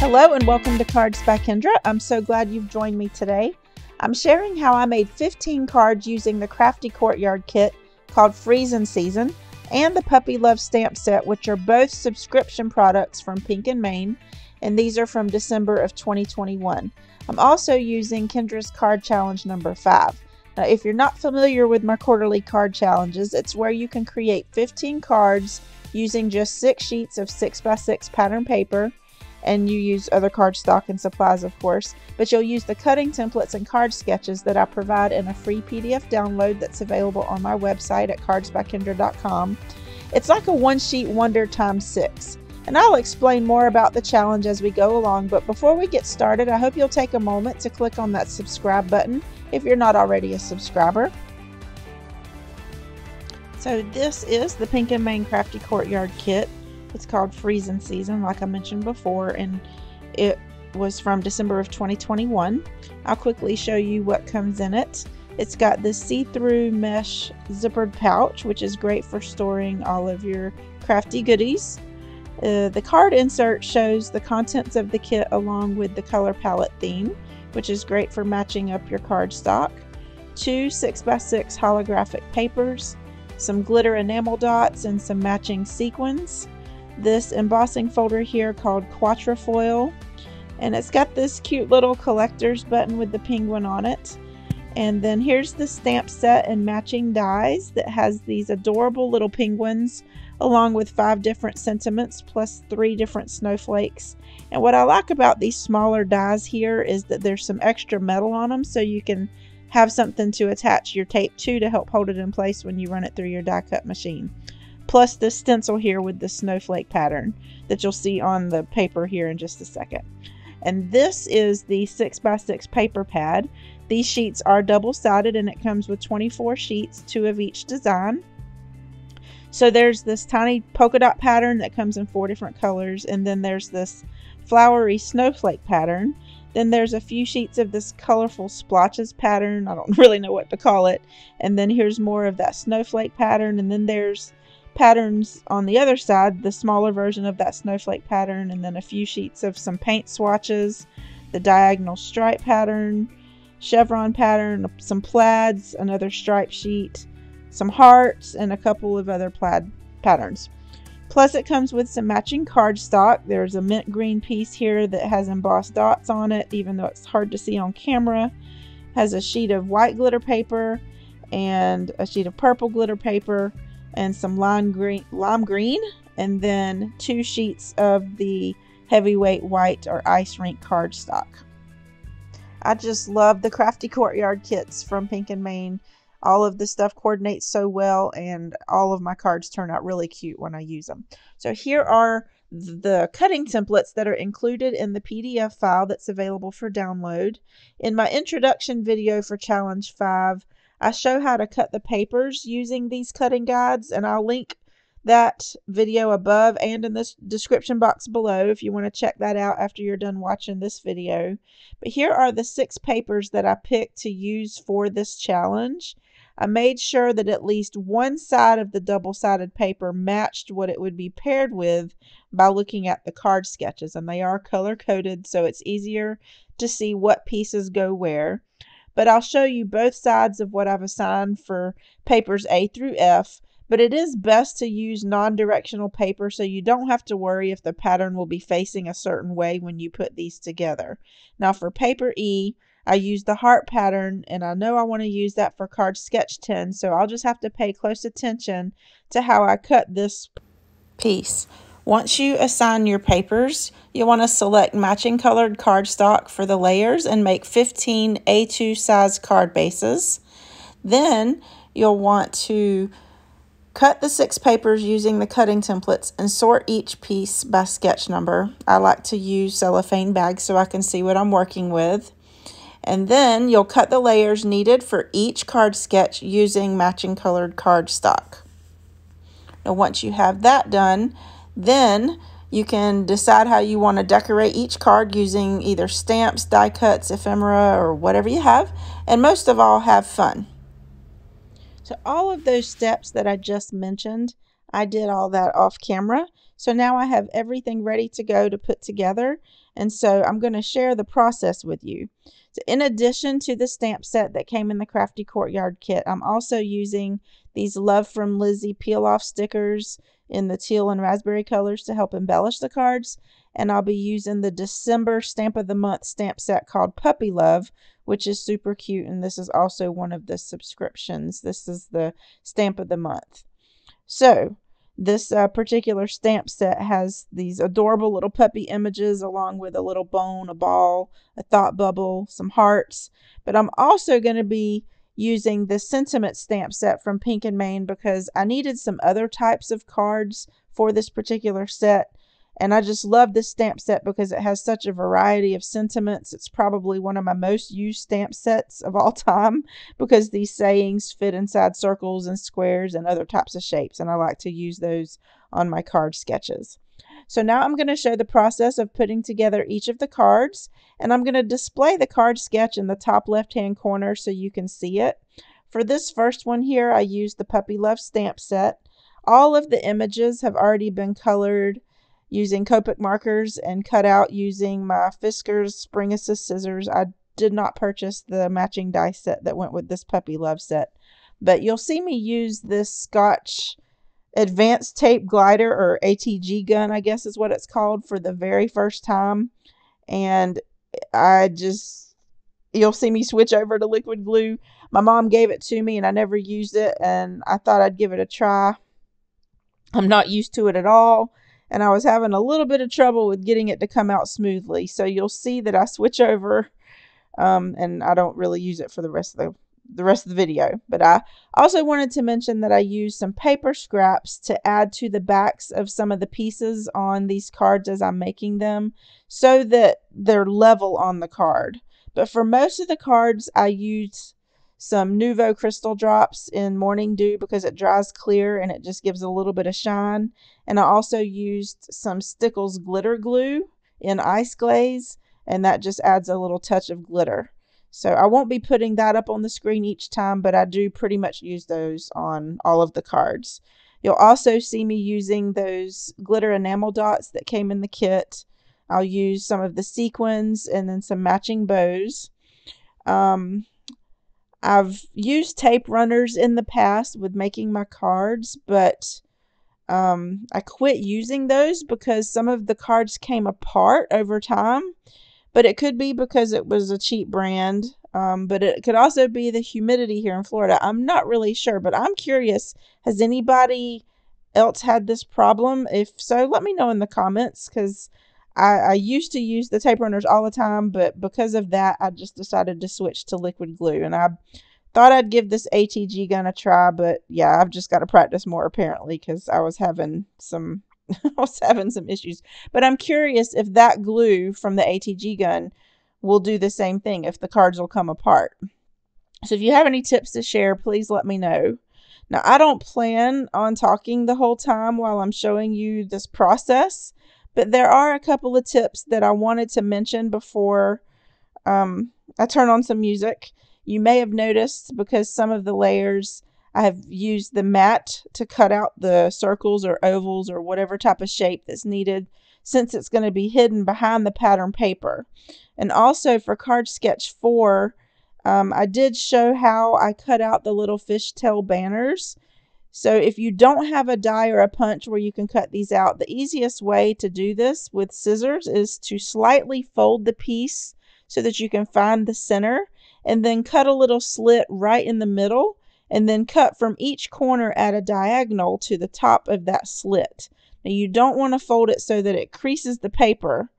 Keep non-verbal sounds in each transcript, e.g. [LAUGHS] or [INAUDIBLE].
Hello and welcome to Cards by Kendra. I'm so glad you've joined me today. I'm sharing how I made 15 cards using the Crafty Courtyard kit called Freezing Season and the Puppy Love stamp set, which are both subscription products from Pink and Main, and these are from December of 2021. I'm also using Kendra's Card Challenge number 5. Now, if you're not familiar with my quarterly card challenges, it's where you can create 15 cards using just six sheets of 6x6 pattern paper and you use other cardstock and supplies, of course, but you'll use the cutting templates and card sketches that I provide in a free PDF download that's available on my website at cardsbykendra.com. It's like a one sheet wonder times six. And I'll explain more about the challenge as we go along, but before we get started, I hope you'll take a moment to click on that subscribe button if you're not already a subscriber. So this is the Pink and Main Crafty Courtyard Kit. It's called Freezing Season, like I mentioned before, and it was from December of 2021. I'll quickly show you what comes in it. It's got this see-through mesh zippered pouch, which is great for storing all of your crafty goodies. Uh, the card insert shows the contents of the kit along with the color palette theme, which is great for matching up your card stock. Two 6x6 holographic papers, some glitter enamel dots, and some matching sequins this embossing folder here called Quatrefoil. And it's got this cute little collector's button with the penguin on it. And then here's the stamp set and matching dies that has these adorable little penguins along with five different sentiments plus three different snowflakes. And what I like about these smaller dies here is that there's some extra metal on them so you can have something to attach your tape to to help hold it in place when you run it through your die cut machine plus this stencil here with the snowflake pattern that you'll see on the paper here in just a second. And this is the 6x6 paper pad. These sheets are double-sided and it comes with 24 sheets, two of each design. So there's this tiny polka dot pattern that comes in four different colors and then there's this flowery snowflake pattern. Then there's a few sheets of this colorful splotches pattern. I don't [LAUGHS] really know what to call it. And then here's more of that snowflake pattern and then there's patterns on the other side, the smaller version of that snowflake pattern, and then a few sheets of some paint swatches, the diagonal stripe pattern, chevron pattern, some plaids, another stripe sheet, some hearts, and a couple of other plaid patterns. Plus it comes with some matching cardstock. There's a mint green piece here that has embossed dots on it, even though it's hard to see on camera. Has a sheet of white glitter paper and a sheet of purple glitter paper and some lime green, lime green and then two sheets of the heavyweight white or ice rink cardstock. I just love the Crafty Courtyard kits from Pink and Main. All of the stuff coordinates so well and all of my cards turn out really cute when I use them. So here are the cutting templates that are included in the PDF file that's available for download. In my introduction video for Challenge 5, I show how to cut the papers using these cutting guides and I'll link that video above and in the description box below if you want to check that out after you're done watching this video. But here are the six papers that I picked to use for this challenge. I made sure that at least one side of the double-sided paper matched what it would be paired with by looking at the card sketches and they are color-coded so it's easier to see what pieces go where but I'll show you both sides of what I've assigned for papers A through F. But it is best to use non-directional paper so you don't have to worry if the pattern will be facing a certain way when you put these together. Now for paper E, I use the heart pattern and I know I want to use that for card sketch 10 so I'll just have to pay close attention to how I cut this piece. Once you assign your papers, you'll want to select matching colored cardstock for the layers and make 15 A2 size card bases. Then you'll want to cut the six papers using the cutting templates and sort each piece by sketch number. I like to use cellophane bags so I can see what I'm working with. And then you'll cut the layers needed for each card sketch using matching colored cardstock. Now once you have that done, then you can decide how you want to decorate each card using either stamps, die cuts, ephemera, or whatever you have. And most of all, have fun. So all of those steps that I just mentioned, I did all that off camera. So now I have everything ready to go to put together. And so I'm going to share the process with you. So in addition to the stamp set that came in the Crafty Courtyard kit, I'm also using these Love from Lizi peel off stickers in the teal and raspberry colors to help embellish the cards. And I'll be using the December Stamp of the Month stamp set called Puppy Love, which is super cute. And this is also one of the subscriptions. This is the Stamp of the Month. So this uh, particular stamp set has these adorable little puppy images along with a little bone, a ball, a thought bubble, some hearts. But I'm also going to be using the sentiment stamp set from Pink and Main because I needed some other types of cards for this particular set. And I just love this stamp set because it has such a variety of sentiments. It's probably one of my most used stamp sets of all [LAUGHS] time because these sayings fit inside circles and squares and other types of shapes. And I like to use those on my card sketches. So now I'm going to show the process of putting together each of the cards. And I'm going to display the card sketch in the top left hand corner so you can see it. For this first one here, I used the Puppy Love stamp set. All of the images have already been colored using Copic markers and cut out using my Fiskars Spring Assist scissors. I did not purchase the matching die set that went with this Puppy Love set. But you'll see me use this Scotch Advanced Tape Glider or ATG gun, I guess is what it's called, for the very first time. And I just, you'll see me switch over to liquid glue. My mom gave it to me and I never used it, and I thought I'd give it a try. I'm not used to it at all and I was having a little bit of trouble with getting it to come out smoothly. So you'll see that I switch over um, and I don't really use it for the rest of the the rest of the video. But I also wanted to mention that I used some paper scraps to add to the backs of some of the pieces on these cards as I'm making them so that they're level on the card. But for most of the cards, I used some Nuvo Crystal Drops in Morning Dew because it dries clear and it just gives a little bit of shine. And I also used some Stickles Glitter Glue in Ice Glaze and that just adds a little touch of glitter. So I won't be putting that up on the screen each time, but I do pretty much use those on all of the cards. You'll also see me using those glitter enamel dots that came in the kit. I'll use some of the sequins and then some matching bows. Um, I've used tape runners in the past with making my cards, but um, I quit using those because some of the cards came apart over time. But it could be because it was a cheap brand. Um, but it could also be the humidity here in Florida. I'm not really sure, but I'm curious. Has anybody else had this problem? If so, let me know in the comments because I, I used to use the tape runners all the time, but because of that, I just decided to switch to liquid glue. And I thought I'd give this ATG gun a try, but yeah, I've just got to practice more apparently because I was having some [LAUGHS] I was having some issues. But I'm curious if that glue from the ATG gun will do the same thing, if the cards will come apart. So if you have any tips to share, please let me know. Now, I don't plan on talking the whole time while I'm showing you this process. But there are a couple of tips that I wanted to mention before um, I turn on some music. You may have noticed because some of the layers I have used the mat to cut out the circles or ovals or whatever type of shape that's needed since it's going to be hidden behind the pattern paper. And also for card sketch 4, um, I did show how I cut out the little fishtail banners so if you don't have a die or a punch where you can cut these out, the easiest way to do this with scissors is to slightly fold the piece so that you can find the center and then cut a little slit right in the middle and then cut from each corner at a diagonal to the top of that slit. Now you don't want to fold it so that it creases the paper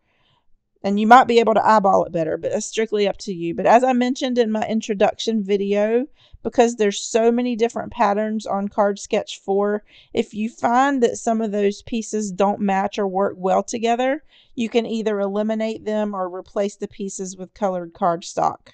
and you might be able to eyeball it better, but that's strictly up to you. But as I mentioned in my introduction video, because there's so many different patterns on Card Sketch 4, if you find that some of those pieces don't match or work well together, you can either eliminate them or replace the pieces with colored cardstock.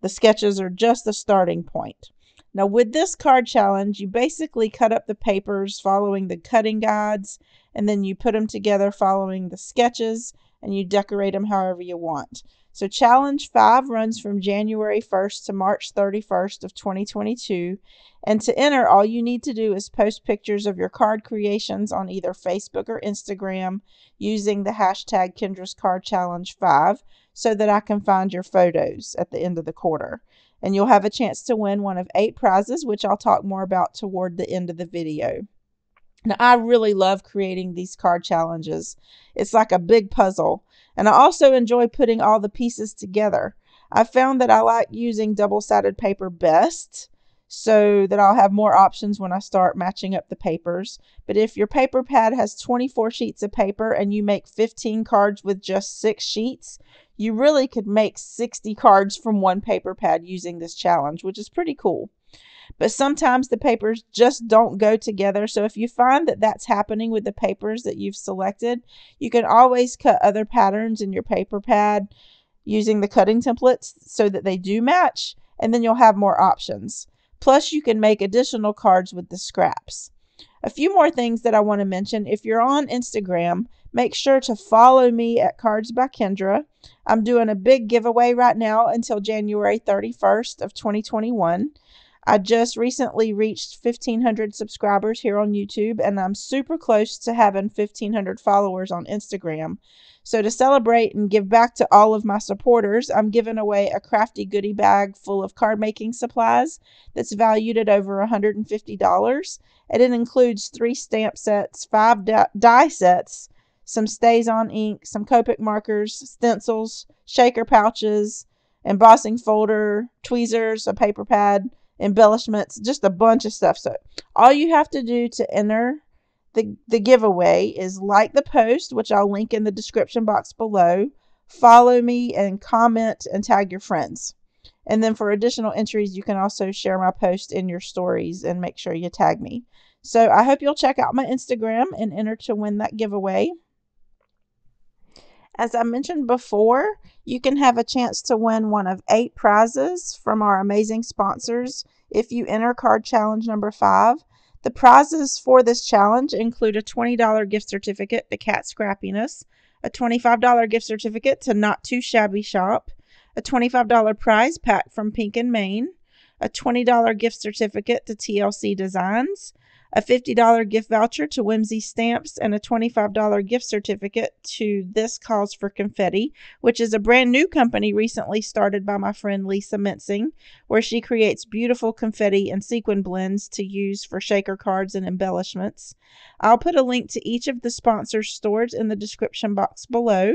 The sketches are just a starting point. Now with this card challenge, you basically cut up the papers following the cutting guides, and then you put them together following the sketches, and you decorate them however you want. So challenge 5 runs from January 1st to March 31st of 2022. And to enter, all you need to do is post pictures of your card creations on either Facebook or Instagram using the hashtag Kendra's Card Challenge 5 so that I can find your photos at the end of the quarter. And you'll have a chance to win one of eight prizes, which I'll talk more about toward the end of the video. Now, I really love creating these card challenges. It's like a big puzzle. And I also enjoy putting all the pieces together. I found that I like using double sided paper best so that I'll have more options when I start matching up the papers. But if your paper pad has 24 sheets of paper and you make 15 cards with just six sheets, you really could make 60 cards from one paper pad using this challenge, which is pretty cool. But sometimes the papers just don't go together. So if you find that that's happening with the papers that you've selected, you can always cut other patterns in your paper pad using the cutting templates so that they do match, and then you'll have more options. Plus, you can make additional cards with the scraps. A few more things that I want to mention. If you're on Instagram, make sure to follow me at Cards by Kendra. I'm doing a big giveaway right now until January 31st of 2021. I just recently reached 1,500 subscribers here on YouTube, and I'm super close to having 1,500 followers on Instagram. So, to celebrate and give back to all of my supporters, I'm giving away a crafty goodie bag full of card making supplies that's valued at over $150. And it includes three stamp sets, five die sets, some StazOn ink, some Copic markers, stencils, shaker pouches, embossing folder, tweezers, a paper pad embellishments, just a bunch of stuff. So all you have to do to enter the, the giveaway is like the post, which I'll link in the description box below, follow me and comment and tag your friends. And then for additional entries, you can also share my post in your stories and make sure you tag me. So I hope you'll check out my Instagram and enter to win that giveaway. As I mentioned before, you can have a chance to win one of eight prizes from our amazing sponsors if you enter card challenge number five. The prizes for this challenge include a $20 gift certificate to Kat Scrappiness, a $25 gift certificate to Not Too Shabby Shop, a $25 prize pack from Pink and Main, a $20 gift certificate to TLC Designs, a $50 gift voucher to Whimsy Stamps, and a $25 gift certificate to This Calls for Confetti, which is a brand new company recently started by my friend Lisa Mensing, where she creates beautiful confetti and sequin blends to use for shaker cards and embellishments. I'll put a link to each of the sponsors' stores in the description box below.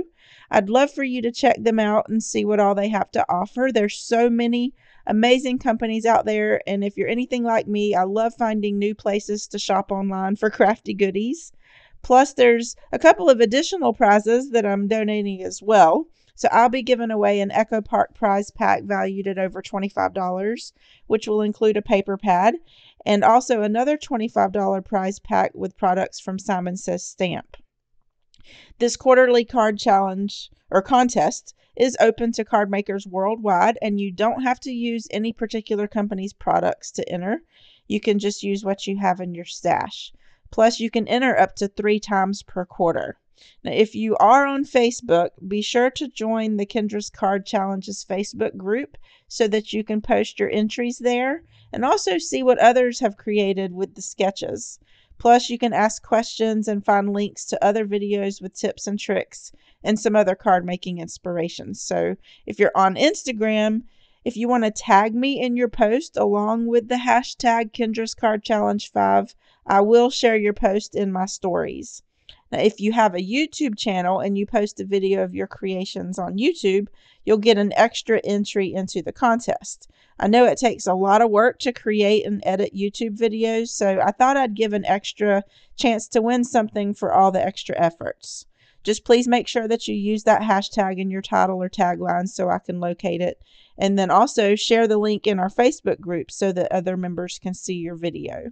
I'd love for you to check them out and see what all they have to offer. There's so many amazing companies out there. And if you're anything like me, I love finding new places to shop online for [LAUGHS] crafty goodies. Plus, there's a couple of additional prizes that I'm donating as well. So I'll be giving away an Echo Park prize pack valued at over $25, which will include a paper pad, and also another $25 prize pack with products from Simon Says Stamp. This quarterly card challenge or contest is open to card makers worldwide, and you don't have to use any particular company's products to enter. You can just use what you have in your stash. Plus, you can enter up to three times per quarter. Now, if you are on Facebook, be sure to join the Kendra's Card Challenges Facebook group so that you can post your entries there and also see what others have created with the sketches. Plus, you can ask questions and find links to other videos with tips and tricks and some other card making inspirations. So if you're on Instagram, if you want to tag me in your post along with the hashtag Kendra's Card Challenge 5, I will share your post in my stories. Now, if you have a YouTube channel and you post a video of your creations on YouTube, you'll get an extra entry into the contest. I know it takes a lot of work to create and edit YouTube videos, so I thought I'd give an extra chance to win something for all the extra efforts. Just please make sure that you use that hashtag in your title or tagline so I can locate it. And then also share the link in our Facebook group so that other members can see your video.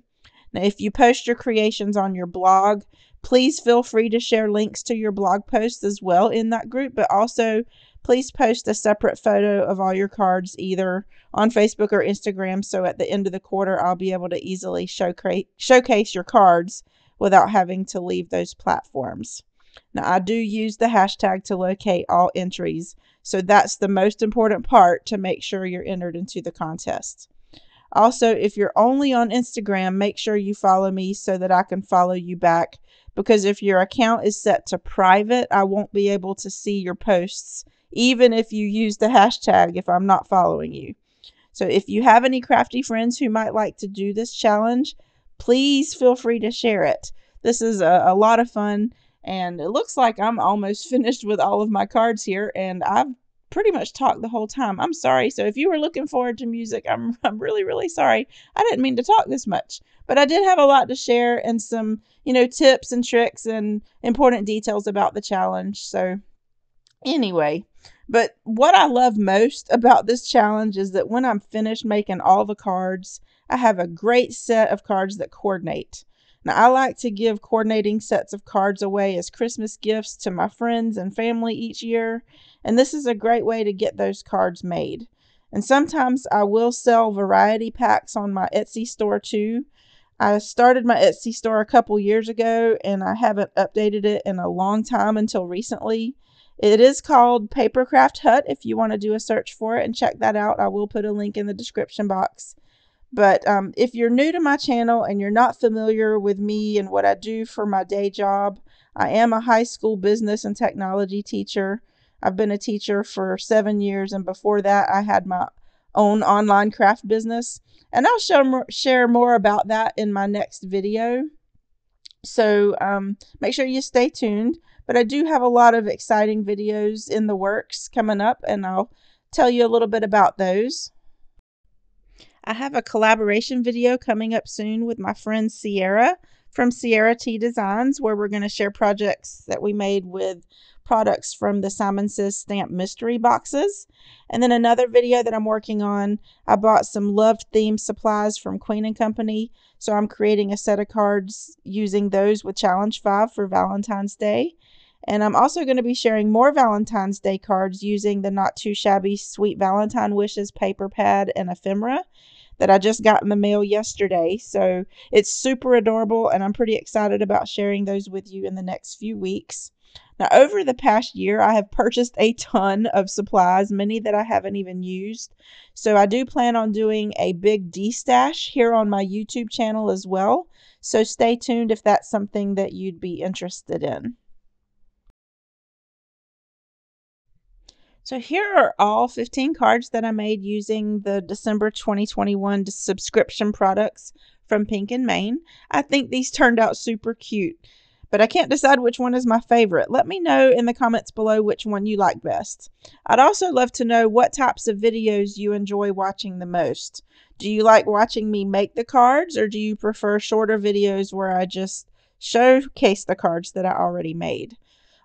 Now, if you post your creations on your blog, please feel free to share links to your blog posts as well in that group, but also please post a separate photo of all your cards either on Facebook or Instagram so at the end of the quarter I'll be able to easily showcase showcase your cards without having to leave those platforms. Now, I do use the hashtag to locate all entries, So that's the most important part to make sure you're entered into the contest. Also, if you're only on Instagram, make sure you follow me so that I can follow you back. Because if your account is set to private, I won't be able to see your posts, even if you use the hashtag if I'm not following you. So if you have any crafty friends who might like to do this challenge, please feel free to share it. This is a, a lot of fun, and it looks like I'm almost [LAUGHS] finished with all of my cards here, and I've pretty much talked the whole time. I'm sorry. So if you were looking forward to music, I'm [LAUGHS] I'm really really sorry. I didn't mean to talk this much, but I did have a lot to share and some, you know, tips and tricks and important details about the challenge. So anyway, but what I love most [LAUGHS] about this challenge is that when I'm finished making all the cards, I have a great set of cards that coordinate. Now, I like to give coordinating sets of cards away as Christmas gifts to my friends and family each year, and this is a great way to get those cards made. And sometimes I will sell variety packs on my Etsy store too. I started my Etsy store a couple years ago and I haven't updated it in a long time until recently. It is called Papercraft Hut if you want to do a search for it and check that out. I will put a link in the description box. But um, if you're new to my channel and you're not familiar with me and what I do for my day job, I am a high school business and technology teacher. I've been a teacher for seven years, and before that, I had my own online craft business. And I'll show share more about that in my next video. So um, make sure you stay tuned. But I do have a lot of exciting videos in the works coming up, and I'll tell you a little bit about those. I have a collaboration video coming up soon with my friend Sierra from Sierra T Designs, where we're going to share projects that we made with products from the Simon Says Stamp mystery boxes. And then another video that I'm working on, I bought some loved theme supplies from Queen and Company. So I'm creating a set of cards using those with Challenge 5 for Valentine's Day. And I'm also going to be sharing more Valentine's Day cards using the Not Too Shabby Sweet Valentine Wishes paper pad and ephemera that I just got in the mail yesterday. So it's super adorable, and I'm pretty excited about sharing those with you in the next few weeks. Now, over the past year, I have purchased a ton of supplies, many that I haven't even used. So I do plan on doing a big D-stash here on my YouTube channel as well. So stay tuned if that's something that you'd be interested in. So here are all 15 cards that I made using the December 2021 subscription products from Pink and Main. I think these turned out super cute, but I can't decide which one is my favorite. Let me know in the comments below which one you like best. I'd also love to know what types of videos you enjoy watching the most. Do you like watching me make the cards or do you prefer shorter videos where I just showcase the cards that I already made?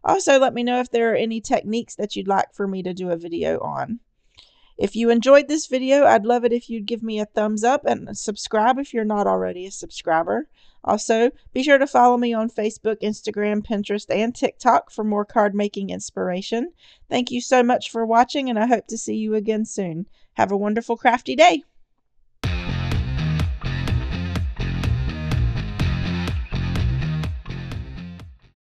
Also, let me know if there are any techniques that you'd like for me to do a video on. If you enjoyed this video, I'd love it if you'd give me a thumbs up and subscribe if you're not already a subscriber. Also, be sure to follow me on Facebook, Instagram, Pinterest, and TikTok for more card making inspiration. Thank you so much for watching, and I hope to see you again soon. Have a wonderful crafty day.